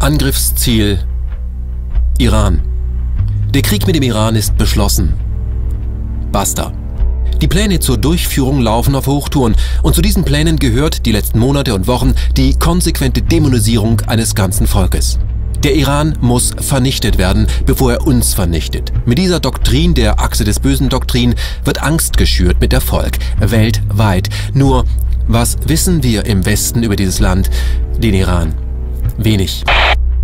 Angriffsziel Iran. Der Krieg mit dem Iran ist beschlossen. Basta. Die Pläne zur Durchführung laufen auf Hochtouren und zu diesen Plänen gehört die letzten Monate und Wochen die konsequente Dämonisierung eines ganzen Volkes. Der Iran muss vernichtet werden, bevor er uns vernichtet. Mit dieser Doktrin, der Achse des Bösen Doktrin, wird Angst geschürt mit Erfolg, weltweit. Nur, was wissen wir im Westen über dieses Land, den Iran? Wenig.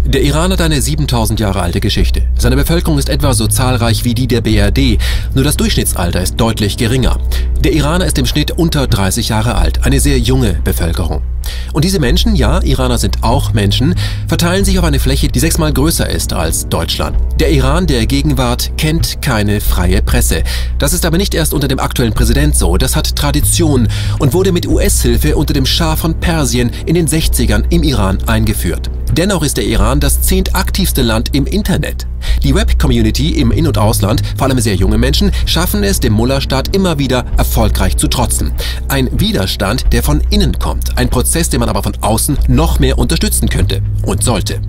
Der Iran hat eine 7000 Jahre alte Geschichte. Seine Bevölkerung ist etwa so zahlreich wie die der BRD, nur das Durchschnittsalter ist deutlich geringer. Der Iraner ist im Schnitt unter 30 Jahre alt, eine sehr junge Bevölkerung. Und diese Menschen, ja, Iraner sind auch Menschen, verteilen sich auf eine Fläche, die sechsmal größer ist als Deutschland. Der Iran der Gegenwart kennt keine freie Presse. Das ist aber nicht erst unter dem aktuellen Präsident so, das hat Tradition und wurde mit US-Hilfe unter dem Schah von Persien in den 60ern im Iran eingeführt. Dennoch ist der Iran das zehntaktivste Land im Internet. Die Web-Community im In- und Ausland, vor allem sehr junge Menschen, schaffen es, dem Mullah-Staat immer wieder erfolgreich zu trotzen. Ein Widerstand, der von innen kommt. Ein Prozess, den man aber von außen noch mehr unterstützen könnte und sollte.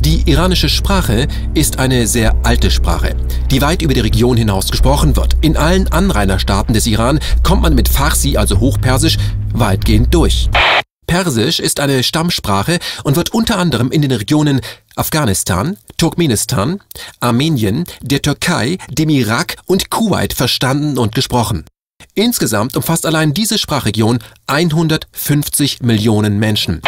Die iranische Sprache ist eine sehr alte Sprache, die weit über die Region hinaus gesprochen wird. In allen Anrainerstaaten des Iran kommt man mit Farsi, also Hochpersisch, weitgehend durch. Persisch ist eine Stammsprache und wird unter anderem in den Regionen Afghanistan, Turkmenistan, Armenien, der Türkei, dem Irak und Kuwait verstanden und gesprochen. Insgesamt umfasst allein diese Sprachregion 150 Millionen Menschen.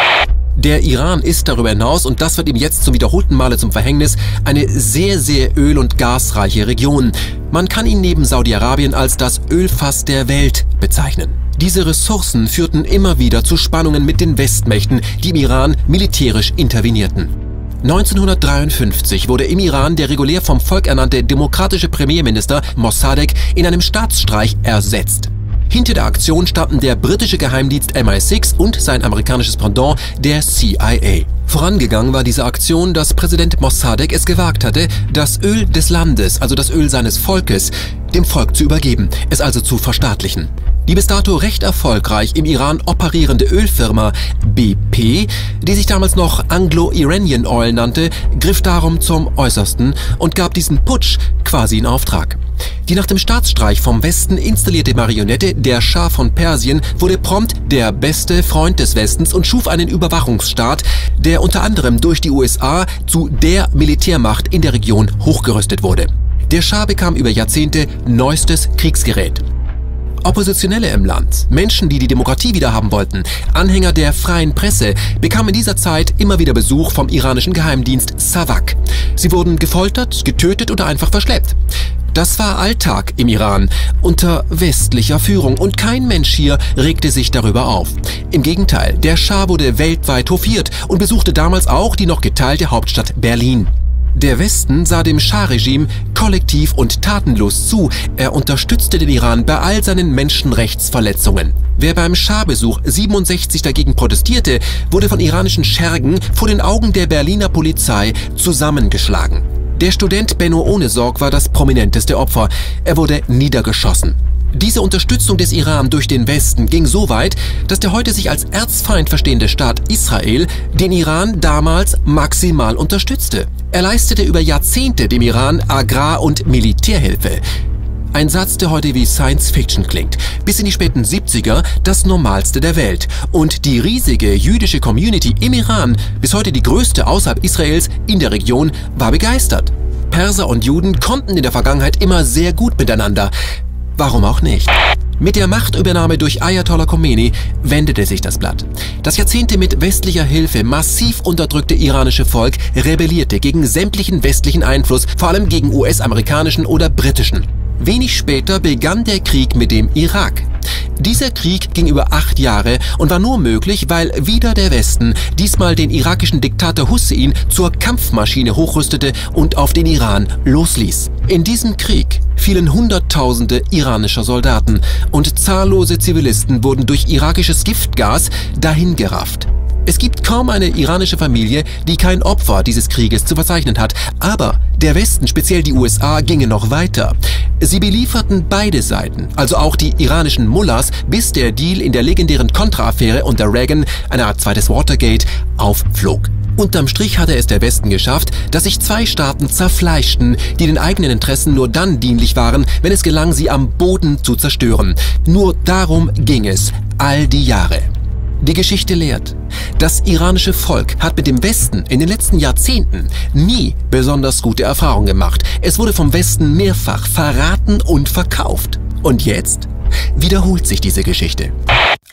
Der Iran ist darüber hinaus, und das wird ihm jetzt zum wiederholten Male zum Verhängnis, eine sehr, sehr öl- und gasreiche Region. Man kann ihn neben Saudi-Arabien als das Ölfass der Welt bezeichnen. Diese Ressourcen führten immer wieder zu Spannungen mit den Westmächten, die im Iran militärisch intervenierten. 1953 wurde im Iran der regulär vom Volk ernannte demokratische Premierminister Mossadegh in einem Staatsstreich ersetzt. Hinter der Aktion standen der britische Geheimdienst MI6 und sein amerikanisches Pendant, der CIA. Vorangegangen war diese Aktion, dass Präsident Mossadegh es gewagt hatte, das Öl des Landes, also das Öl seines Volkes, dem Volk zu übergeben, es also zu verstaatlichen. Die bis dato recht erfolgreich im Iran operierende Ölfirma BP, die sich damals noch Anglo-Iranian Oil nannte, griff darum zum Äußersten und gab diesen Putsch quasi in Auftrag. Die nach dem Staatsstreich vom Westen installierte Marionette, der Schah von Persien, wurde prompt der beste Freund des Westens und schuf einen Überwachungsstaat, der unter anderem durch die USA zu der Militärmacht in der Region hochgerüstet wurde. Der Schah bekam über Jahrzehnte neuestes Kriegsgerät. Oppositionelle im Land, Menschen, die die Demokratie wiederhaben wollten, Anhänger der freien Presse, bekamen in dieser Zeit immer wieder Besuch vom iranischen Geheimdienst Savak. Sie wurden gefoltert, getötet oder einfach verschleppt. Das war Alltag im Iran unter westlicher Führung und kein Mensch hier regte sich darüber auf. Im Gegenteil, der Schah wurde weltweit hofiert und besuchte damals auch die noch geteilte Hauptstadt Berlin. Der Westen sah dem Schah-Regime kollektiv und tatenlos zu. Er unterstützte den Iran bei all seinen Menschenrechtsverletzungen. Wer beim Schah-Besuch 67 dagegen protestierte, wurde von iranischen Schergen vor den Augen der Berliner Polizei zusammengeschlagen. Der Student Benno Ohnesorg war das prominenteste Opfer. Er wurde niedergeschossen. Diese Unterstützung des Iran durch den Westen ging so weit, dass der heute sich als Erzfeind verstehende Staat Israel den Iran damals maximal unterstützte. Er leistete über Jahrzehnte dem Iran Agrar- und Militärhilfe. Ein Satz, der heute wie Science Fiction klingt. Bis in die späten 70er das Normalste der Welt. Und die riesige jüdische Community im Iran, bis heute die größte außerhalb Israels in der Region, war begeistert. Perser und Juden konnten in der Vergangenheit immer sehr gut miteinander. Warum auch nicht? Mit der Machtübernahme durch Ayatollah Khomeini wendete sich das Blatt. Das Jahrzehnte mit westlicher Hilfe massiv unterdrückte iranische Volk rebellierte gegen sämtlichen westlichen Einfluss, vor allem gegen US-amerikanischen oder britischen. Wenig später begann der Krieg mit dem Irak. Dieser Krieg ging über acht Jahre und war nur möglich, weil wieder der Westen diesmal den irakischen Diktator Hussein zur Kampfmaschine hochrüstete und auf den Iran losließ. In diesem Krieg fielen Hunderttausende iranischer Soldaten und zahllose Zivilisten wurden durch irakisches Giftgas dahingerafft. Es gibt kaum eine iranische Familie, die kein Opfer dieses Krieges zu verzeichnen hat. Aber der Westen, speziell die USA, ginge noch weiter. Sie belieferten beide Seiten, also auch die iranischen Mullahs, bis der Deal in der legendären Contra-Affäre unter Reagan, eine Art zweites Watergate, aufflog. Unterm Strich hatte es der Westen geschafft, dass sich zwei Staaten zerfleischten, die den eigenen Interessen nur dann dienlich waren, wenn es gelang, sie am Boden zu zerstören. Nur darum ging es all die Jahre. Die Geschichte lehrt, das iranische Volk hat mit dem Westen in den letzten Jahrzehnten nie besonders gute Erfahrungen gemacht. Es wurde vom Westen mehrfach verraten und verkauft. Und jetzt wiederholt sich diese Geschichte.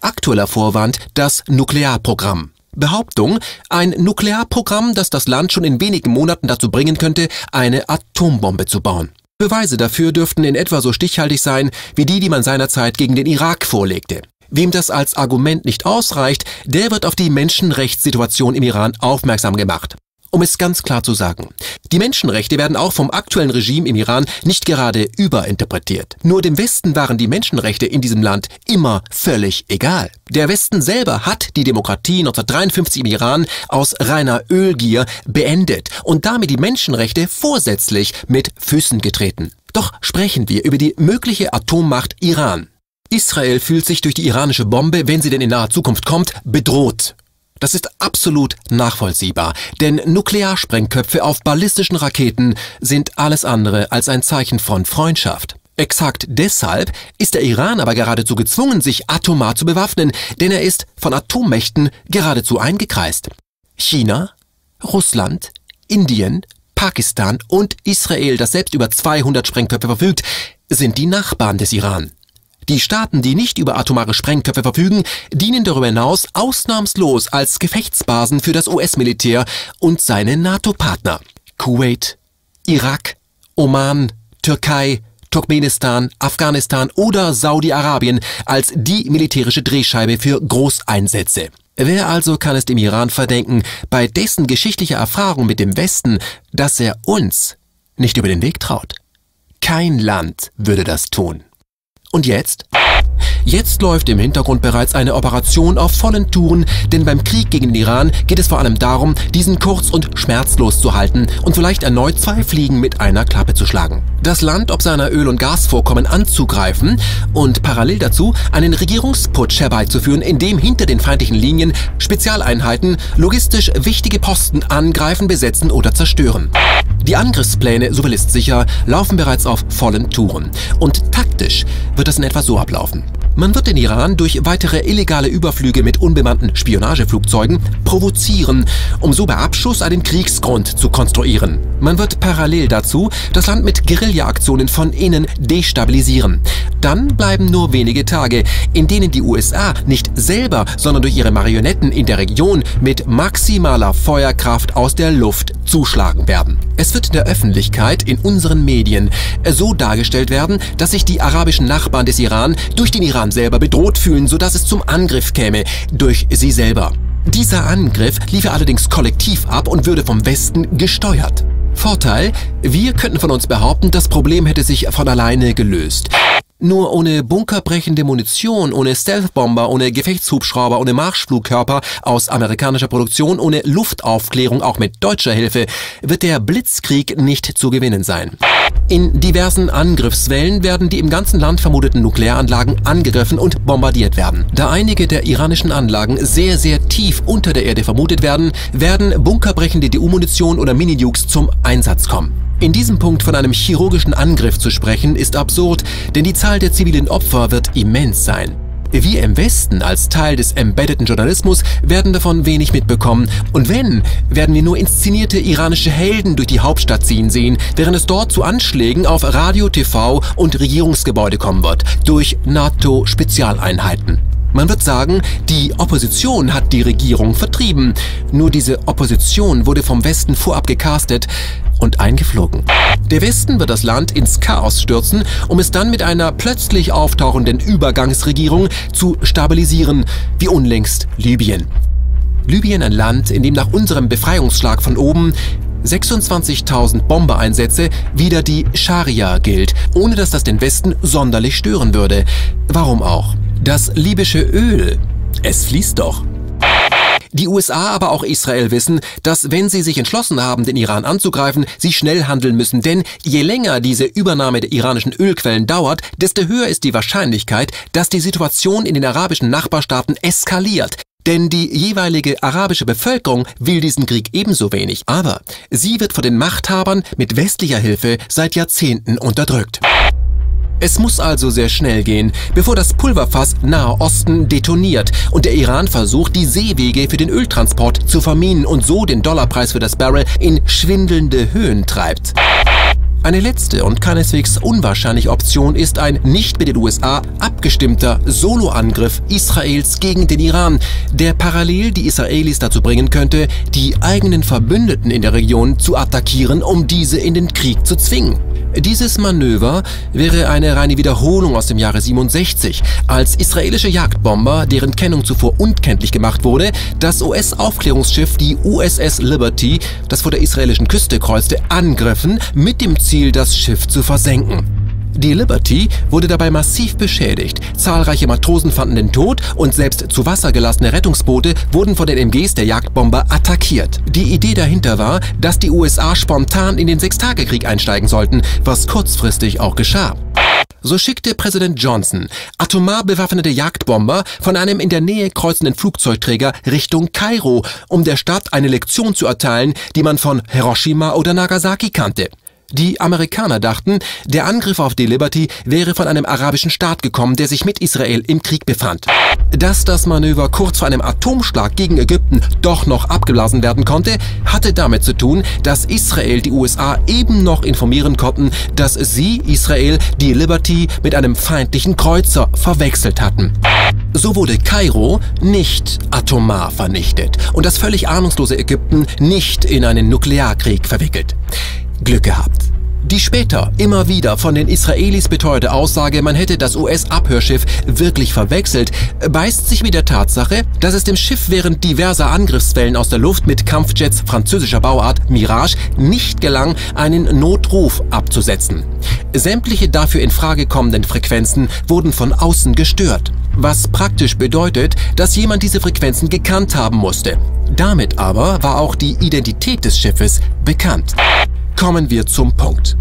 Aktueller Vorwand das Nuklearprogramm. Behauptung, ein Nuklearprogramm, das das Land schon in wenigen Monaten dazu bringen könnte, eine Atombombe zu bauen. Beweise dafür dürften in etwa so stichhaltig sein wie die, die man seinerzeit gegen den Irak vorlegte. Wem das als Argument nicht ausreicht, der wird auf die Menschenrechtssituation im Iran aufmerksam gemacht. Um es ganz klar zu sagen, die Menschenrechte werden auch vom aktuellen Regime im Iran nicht gerade überinterpretiert. Nur dem Westen waren die Menschenrechte in diesem Land immer völlig egal. Der Westen selber hat die Demokratie 1953 im Iran aus reiner Ölgier beendet und damit die Menschenrechte vorsätzlich mit Füßen getreten. Doch sprechen wir über die mögliche Atommacht Iran. Israel fühlt sich durch die iranische Bombe, wenn sie denn in naher Zukunft kommt, bedroht. Das ist absolut nachvollziehbar, denn Nuklearsprengköpfe auf ballistischen Raketen sind alles andere als ein Zeichen von Freundschaft. Exakt deshalb ist der Iran aber geradezu gezwungen, sich atomar zu bewaffnen, denn er ist von Atommächten geradezu eingekreist. China, Russland, Indien, Pakistan und Israel, das selbst über 200 Sprengköpfe verfügt, sind die Nachbarn des Iran. Die Staaten, die nicht über atomare Sprengköpfe verfügen, dienen darüber hinaus ausnahmslos als Gefechtsbasen für das US-Militär und seine NATO-Partner. Kuwait, Irak, Oman, Türkei, Turkmenistan, Afghanistan oder Saudi-Arabien als die militärische Drehscheibe für Großeinsätze. Wer also kann es dem Iran verdenken, bei dessen geschichtlicher Erfahrung mit dem Westen, dass er uns nicht über den Weg traut? Kein Land würde das tun. Und jetzt? Jetzt läuft im Hintergrund bereits eine Operation auf vollen Touren, denn beim Krieg gegen den Iran geht es vor allem darum, diesen kurz und schmerzlos zu halten und vielleicht erneut zwei Fliegen mit einer Klappe zu schlagen. Das Land ob seiner Öl- und Gasvorkommen anzugreifen und parallel dazu einen Regierungsputsch herbeizuführen, in dem hinter den feindlichen Linien Spezialeinheiten logistisch wichtige Posten angreifen, besetzen oder zerstören. Die Angriffspläne, so will ist sicher, laufen bereits auf vollen Touren. Und taktisch wird es in etwa so ablaufen. Man wird den Iran durch weitere illegale Überflüge mit unbemannten Spionageflugzeugen provozieren, um so bei Abschuss einen Kriegsgrund zu konstruieren. Man wird parallel dazu das Land mit Guerilla-Aktionen von innen destabilisieren. Dann bleiben nur wenige Tage, in denen die USA nicht selber, sondern durch ihre Marionetten in der Region mit maximaler Feuerkraft aus der Luft zuschlagen werden. Es wird in der Öffentlichkeit, in unseren Medien, so dargestellt werden, dass sich die arabischen Nachbarn des Iran durch den Iran selber bedroht fühlen, sodass es zum Angriff käme, durch sie selber. Dieser Angriff liefe allerdings kollektiv ab und würde vom Westen gesteuert. Vorteil, wir könnten von uns behaupten, das Problem hätte sich von alleine gelöst. Nur ohne bunkerbrechende Munition, ohne Stealth-Bomber, ohne Gefechtshubschrauber, ohne Marschflugkörper aus amerikanischer Produktion, ohne Luftaufklärung, auch mit deutscher Hilfe, wird der Blitzkrieg nicht zu gewinnen sein. In diversen Angriffswellen werden die im ganzen Land vermuteten Nuklearanlagen angegriffen und bombardiert werden. Da einige der iranischen Anlagen sehr, sehr tief unter der Erde vermutet werden, werden bunkerbrechende DU-Munition oder Mini-Nukes zum Einsatz kommen. In diesem Punkt von einem chirurgischen Angriff zu sprechen, ist absurd, denn die Zahl der zivilen Opfer wird immens sein. Wir im Westen als Teil des embeddeten Journalismus werden davon wenig mitbekommen und wenn, werden wir nur inszenierte iranische Helden durch die Hauptstadt ziehen sehen, während es dort zu Anschlägen auf Radio, TV und Regierungsgebäude kommen wird, durch NATO-Spezialeinheiten. Man wird sagen, die Opposition hat die Regierung vertrieben. Nur diese Opposition wurde vom Westen vorab gecastet und eingeflogen. Der Westen wird das Land ins Chaos stürzen, um es dann mit einer plötzlich auftauchenden Übergangsregierung zu stabilisieren, wie unlängst Libyen. Libyen ein Land, in dem nach unserem Befreiungsschlag von oben 26.000 Bombereinsätze wieder die Scharia gilt, ohne dass das den Westen sonderlich stören würde. Warum auch? Das libysche Öl, es fließt doch. Die USA, aber auch Israel wissen, dass wenn sie sich entschlossen haben, den Iran anzugreifen, sie schnell handeln müssen, denn je länger diese Übernahme der iranischen Ölquellen dauert, desto höher ist die Wahrscheinlichkeit, dass die Situation in den arabischen Nachbarstaaten eskaliert. denn die jeweilige arabische Bevölkerung will diesen Krieg ebenso wenig, aber sie wird von den Machthabern mit westlicher Hilfe seit Jahrzehnten unterdrückt. Es muss also sehr schnell gehen, bevor das Pulverfass Nahe Osten detoniert und der Iran versucht, die Seewege für den Öltransport zu verminen und so den Dollarpreis für das Barrel in schwindelnde Höhen treibt. Eine letzte und keineswegs unwahrscheinliche Option ist ein nicht mit den USA abgestimmter Soloangriff Israels gegen den Iran, der parallel die Israelis dazu bringen könnte, die eigenen Verbündeten in der Region zu attackieren, um diese in den Krieg zu zwingen. Dieses Manöver wäre eine reine Wiederholung aus dem Jahre 67, als israelische Jagdbomber, deren Kennung zuvor unkenntlich gemacht wurde, das US-Aufklärungsschiff die USS Liberty, das vor der israelischen Küste kreuzte, angriffen, mit dem Ziel, das Schiff zu versenken. Die Liberty wurde dabei massiv beschädigt. Zahlreiche Matrosen fanden den Tod und selbst zu Wasser gelassene Rettungsboote wurden von den MGs der Jagdbomber attackiert. Die Idee dahinter war, dass die USA spontan in den Sechstagekrieg einsteigen sollten, was kurzfristig auch geschah. So schickte Präsident Johnson atomar bewaffnete Jagdbomber von einem in der Nähe kreuzenden Flugzeugträger Richtung Kairo, um der Stadt eine Lektion zu erteilen, die man von Hiroshima oder Nagasaki kannte. Die Amerikaner dachten, der Angriff auf die Liberty wäre von einem arabischen Staat gekommen, der sich mit Israel im Krieg befand. Dass das Manöver kurz vor einem Atomschlag gegen Ägypten doch noch abgeblasen werden konnte, hatte damit zu tun, dass Israel die USA eben noch informieren konnten, dass sie, Israel, die Liberty mit einem feindlichen Kreuzer verwechselt hatten. So wurde Kairo nicht atomar vernichtet und das völlig ahnungslose Ägypten nicht in einen Nuklearkrieg verwickelt. Glück gehabt. Die später immer wieder von den Israelis beteuerte Aussage, man hätte das US-Abhörschiff wirklich verwechselt, beißt sich mit der Tatsache, dass es dem Schiff während diverser Angriffswellen aus der Luft mit Kampfjets französischer Bauart Mirage nicht gelang, einen Notruf abzusetzen. Sämtliche dafür in Frage kommenden Frequenzen wurden von außen gestört, was praktisch bedeutet, dass jemand diese Frequenzen gekannt haben musste. Damit aber war auch die Identität des Schiffes bekannt. Kommen wir zum Punkt.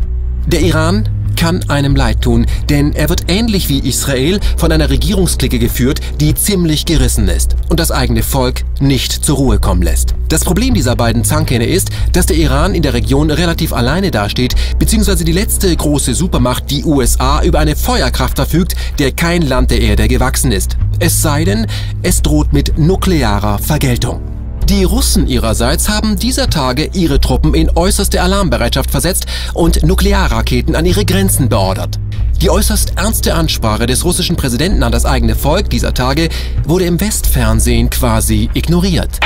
Der Iran kann einem leid tun, denn er wird ähnlich wie Israel von einer Regierungsklicke geführt, die ziemlich gerissen ist und das eigene Volk nicht zur Ruhe kommen lässt. Das Problem dieser beiden Zankene ist, dass der Iran in der Region relativ alleine dasteht, beziehungsweise die letzte große Supermacht, die USA, über eine Feuerkraft verfügt, der kein Land der Erde gewachsen ist. Es sei denn, es droht mit nuklearer Vergeltung. Die Russen ihrerseits haben dieser Tage ihre Truppen in äußerste Alarmbereitschaft versetzt und Nuklearraketen an ihre Grenzen beordert. Die äußerst ernste Ansprache des russischen Präsidenten an das eigene Volk dieser Tage wurde im Westfernsehen quasi ignoriert.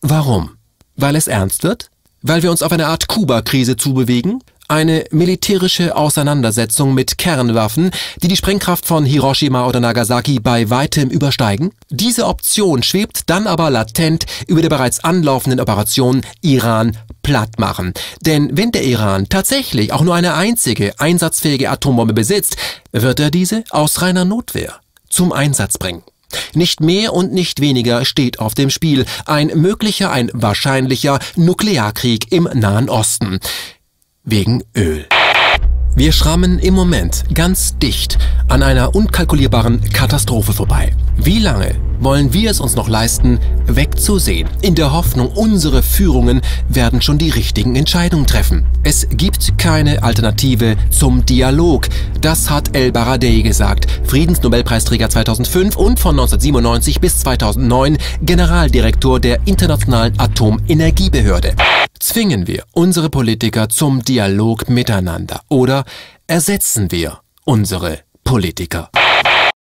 Warum? Weil es ernst wird? Weil wir uns auf eine Art Kuba-Krise zubewegen? Eine militärische Auseinandersetzung mit Kernwaffen, die die Sprengkraft von Hiroshima oder Nagasaki bei weitem übersteigen? Diese Option schwebt dann aber latent über der bereits anlaufenden Operation Iran platt machen. Denn wenn der Iran tatsächlich auch nur eine einzige einsatzfähige Atombombe besitzt, wird er diese aus reiner Notwehr zum Einsatz bringen. Nicht mehr und nicht weniger steht auf dem Spiel. Ein möglicher, ein wahrscheinlicher Nuklearkrieg im Nahen Osten wegen Öl. Wir schrammen im Moment ganz dicht an einer unkalkulierbaren Katastrophe vorbei. Wie lange wollen wir es uns noch leisten, wegzusehen, in der Hoffnung, unsere Führungen werden schon die richtigen Entscheidungen treffen? Es gibt keine Alternative zum Dialog. Das hat El Baradei gesagt, Friedensnobelpreisträger 2005 und von 1997 bis 2009 Generaldirektor der Internationalen Atomenergiebehörde. Zwingen wir unsere Politiker zum Dialog miteinander oder ersetzen wir unsere Politiker?